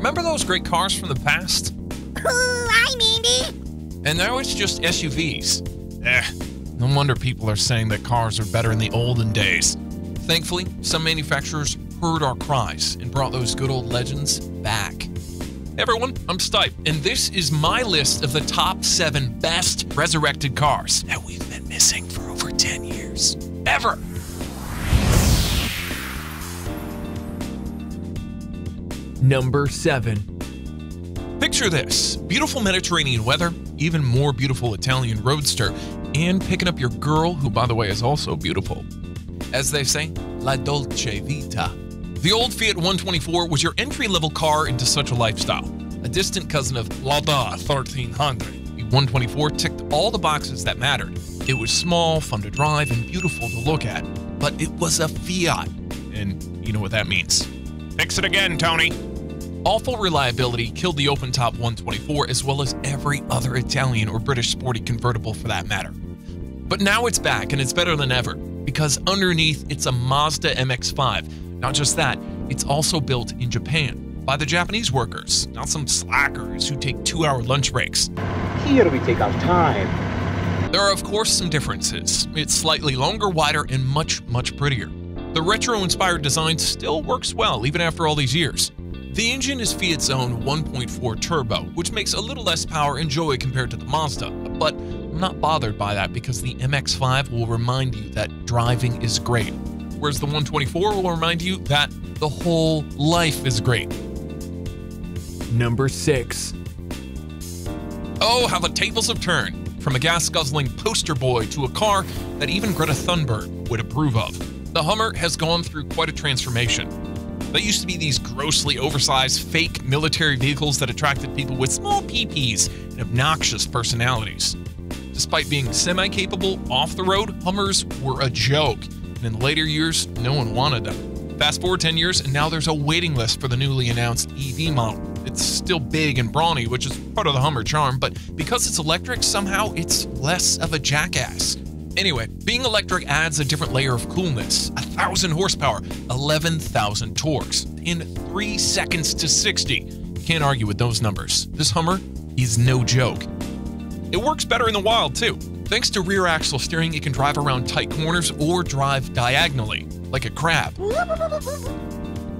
Remember those great cars from the past? Ooh, hi, Mandy. And now it's just SUVs. Eh, no wonder people are saying that cars are better in the olden days. Thankfully, some manufacturers heard our cries and brought those good old legends back. Hey everyone, I'm Stype, and this is my list of the top seven best resurrected cars that we've been missing for over 10 years. Ever! Number 7. Picture this beautiful Mediterranean weather, even more beautiful Italian roadster, and picking up your girl, who, by the way, is also beautiful. As they say, la dolce vita. The old Fiat 124 was your entry level car into such a lifestyle, a distant cousin of Lada 1300. The 124 ticked all the boxes that mattered. It was small, fun to drive, and beautiful to look at, but it was a Fiat. And you know what that means. Fix it again, Tony. Awful reliability killed the open top 124 as well as every other Italian or British sporty convertible for that matter. But now it's back and it's better than ever because underneath it's a Mazda MX5. Not just that, it's also built in Japan by the Japanese workers, not some slackers who take two hour lunch breaks. Here we take our time. There are, of course, some differences. It's slightly longer, wider, and much, much prettier. The retro inspired design still works well even after all these years. The engine is Fiat's own 1.4 turbo, which makes a little less power and joy compared to the Mazda, but I'm not bothered by that because the MX5 will remind you that driving is great, whereas the 124 will remind you that the whole life is great. Number 6. Oh, how the tables have turned from a gas guzzling poster boy to a car that even Greta Thunberg would approve of. The Hummer has gone through quite a transformation. They used to be these grossly oversized fake military vehicles that attracted people with small PPs and obnoxious personalities. Despite being semi capable off the road, Hummers were a joke, and in later years, no one wanted them. Fast forward 10 years, and now there's a waiting list for the newly announced EV model. It's still big and brawny, which is part of the Hummer charm, but because it's electric, somehow it's less of a jackass. Anyway, being electric adds a different layer of coolness. A thousand horsepower, 11,000 torques, in three seconds to 60. You can't argue with those numbers. This Hummer is no joke. It works better in the wild too. Thanks to rear axle steering, it can drive around tight corners or drive diagonally, like a crab.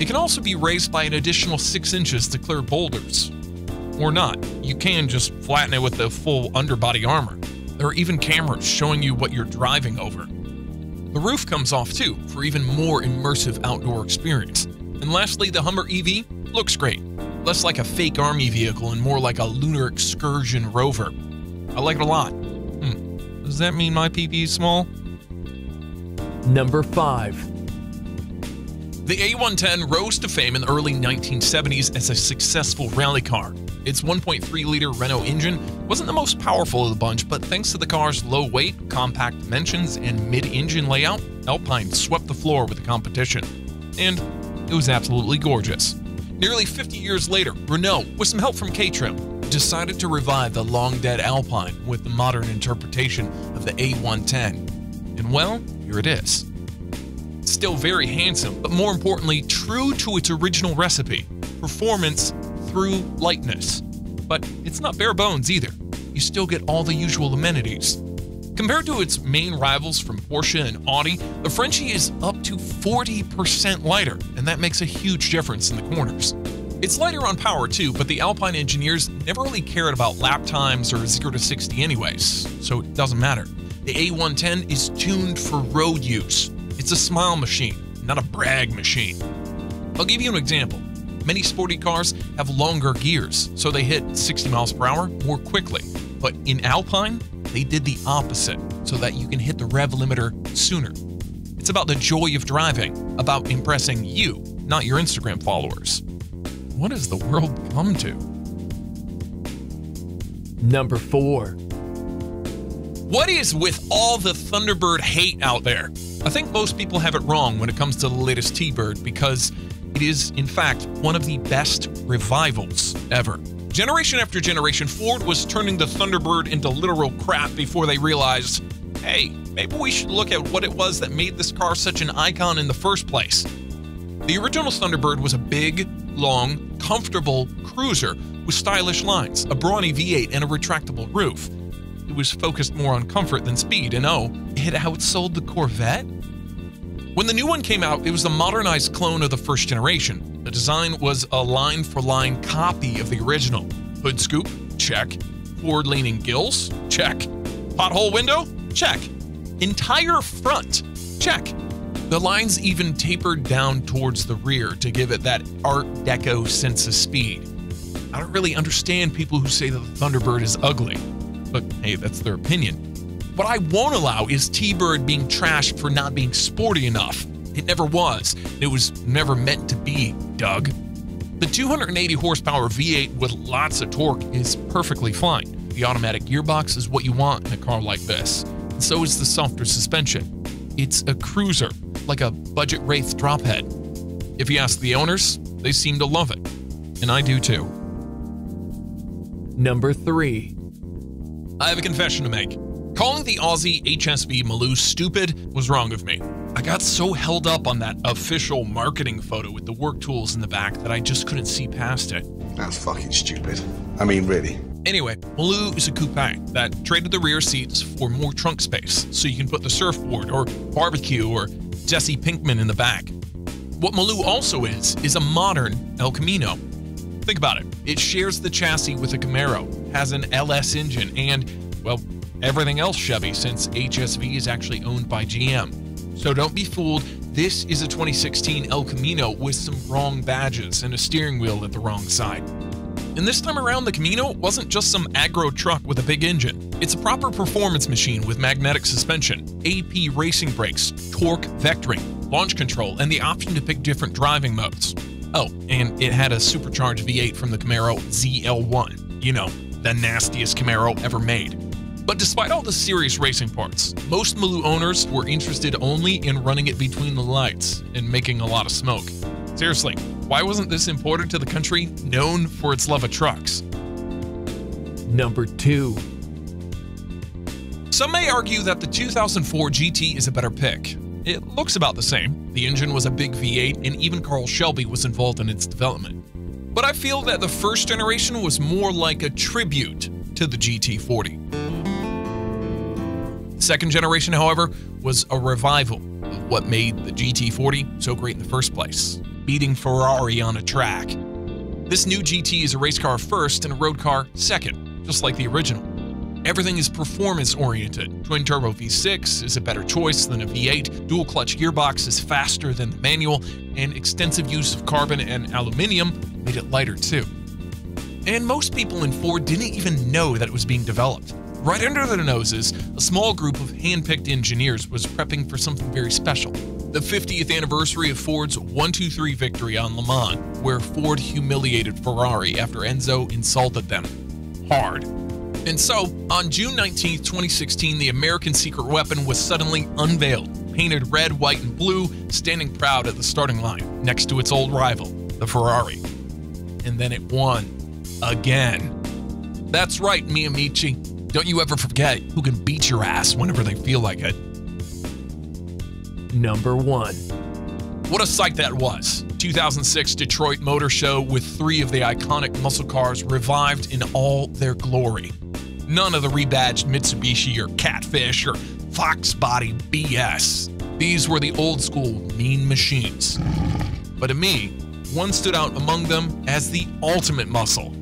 It can also be raised by an additional 6 inches to clear boulders. Or not. You can just flatten it with the full underbody armor. There are even cameras showing you what you're driving over. The roof comes off too for even more immersive outdoor experience. And lastly, the Hummer EV looks great. Less like a fake army vehicle and more like a lunar excursion rover. I like it a lot. Hmm. Does that mean my PP is small? Number 5. The A110 rose to fame in the early 1970s as a successful rally car. Its 1.3 liter Renault engine wasn't the most powerful of the bunch, but thanks to the car's low weight, compact dimensions, and mid engine layout, Alpine swept the floor with the competition. And it was absolutely gorgeous. Nearly 50 years later, Renault, with some help from Caterham, decided to revive the long dead Alpine with the modern interpretation of the A110. And well, here it is. Still very handsome, but more importantly, true to its original recipe performance through lightness. But it's not bare bones either. You still get all the usual amenities. Compared to its main rivals from Porsche and Audi, the Frenchie is up to 40% lighter, and that makes a huge difference in the corners. It's lighter on power too, but the Alpine engineers never really cared about lap times or 0 to 60 anyways, so it doesn't matter. The A110 is tuned for road use. It's a smile machine, not a brag machine. I'll give you an example. Many sporty cars have longer gears, so they hit 60 miles per hour more quickly. But in Alpine, they did the opposite so that you can hit the rev limiter sooner. It's about the joy of driving, about impressing you, not your Instagram followers. What has the world come to? Number 4. What is with all the Thunderbird hate out there? I think most people have it wrong when it comes to the latest T Bird because it is, in fact, one of the best revivals ever. Generation after generation, Ford was turning the Thunderbird into literal crap before they realized hey, maybe we should look at what it was that made this car such an icon in the first place. The original Thunderbird was a big, long, comfortable cruiser with stylish lines, a brawny V8, and a retractable roof. It was focused more on comfort than speed, and oh, it outsold the Corvette? When the new one came out, it was a modernized clone of the first generation. The design was a line for line copy of the original. Hood scoop? Check. Forward leaning gills? Check. Porthole window? Check. Entire front? Check. The lines even tapered down towards the rear to give it that Art Deco sense of speed. I don't really understand people who say that the Thunderbird is ugly, but hey, that's their opinion. What I won't allow is T Bird being trashed for not being sporty enough. It never was. It was never meant to be, Doug. The 280 horsepower V8 with lots of torque is perfectly fine. The automatic gearbox is what you want in a car like this, and so is the softer suspension. It's a cruiser, like a budget Wraith drophead. If you ask the owners, they seem to love it. And I do too. Number 3. I have a confession to make. Calling the Aussie HSV Maloo stupid was wrong of me. I got so held up on that official marketing photo with the work tools in the back that I just couldn't see past it. That's fucking stupid. I mean, really. Anyway, Maloo is a coupe that traded the rear seats for more trunk space, so you can put the surfboard or barbecue or Jesse Pinkman in the back. What Maloo also is, is a modern El Camino. Think about it. It shares the chassis with a Camaro, has an LS engine, and, well, everything else Chevy since HSV is actually owned by GM. So don't be fooled, this is a 2016 El Camino with some wrong badges and a steering wheel at the wrong side. And this time around, the Camino wasn't just some aggro truck with a big engine. It's a proper performance machine with magnetic suspension, AP racing brakes, torque vectoring, launch control, and the option to pick different driving modes. Oh, and it had a supercharged V8 from the Camaro ZL1. You know, the nastiest Camaro ever made. But despite all the serious racing parts, most Maloo owners were interested only in running it between the lights and making a lot of smoke. Seriously, why wasn't this imported to the country known for its love of trucks? Number 2. Some may argue that the 2004 GT is a better pick. It looks about the same. The engine was a big V8, and even Carroll Shelby was involved in its development. But I feel that the first generation was more like a tribute to the GT40. Second generation, however, was a revival of what made the GT40 so great in the first place, beating Ferrari on a track. This new GT is a race car first and a road car second, just like the original. Everything is performance oriented. Twin turbo V6 is a better choice than a V8, dual clutch gearbox is faster than the manual, and extensive use of carbon and aluminium made it lighter too. And most people in Ford didn't even know that it was being developed. Right under their noses, a small group of hand-picked engineers was prepping for something very special. The 50th anniversary of Ford's 1-2-3 victory on Le Mans, where Ford humiliated Ferrari after Enzo insulted them. Hard. And so, on June 19, 2016, the American secret weapon was suddenly unveiled, painted red, white, and blue, standing proud at the starting line, next to its old rival, the Ferrari. And then it won. Again. That's right, mi amici. Don't you ever forget who can beat your ass whenever they feel like it. Number 1. What a sight that was. 2006 Detroit Motor Show with three of the iconic muscle cars revived in all their glory. None of the rebadged Mitsubishi or Catfish or Fox Body BS. These were the old school mean machines. But to me, one stood out among them as the ultimate muscle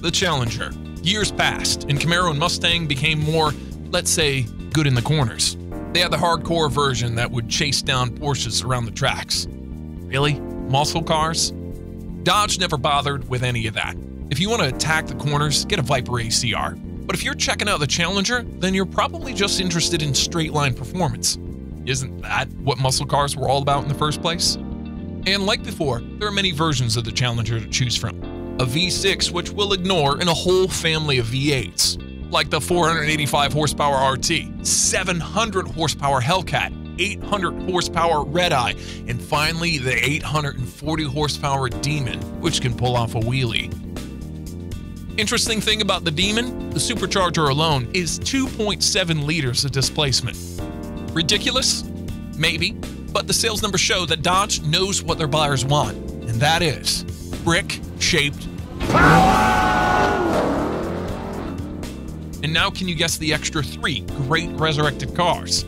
the Challenger. Years passed, and Camaro and Mustang became more, let's say, good in the corners. They had the hardcore version that would chase down Porsches around the tracks. Really? Muscle cars? Dodge never bothered with any of that. If you want to attack the corners, get a Viper ACR. But if you're checking out the Challenger, then you're probably just interested in straight line performance. Isn't that what muscle cars were all about in the first place? And like before, there are many versions of the Challenger to choose from. A V6 which we'll ignore in a whole family of V8s, like the 485 horsepower RT, 700 horsepower Hellcat, 800 horsepower Red Eye, and finally the 840 horsepower Demon, which can pull off a wheelie. Interesting thing about the Demon, the supercharger alone is 2.7 liters of displacement. Ridiculous? Maybe, but the sales numbers show that Dodge knows what their buyers want, and that is brick shaped. And now, can you guess the extra three great resurrected cars?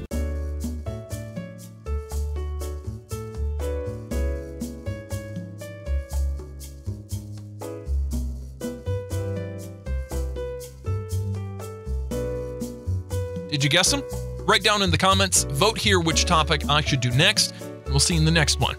Did you guess them? Write down in the comments, vote here which topic I should do next, and we'll see you in the next one.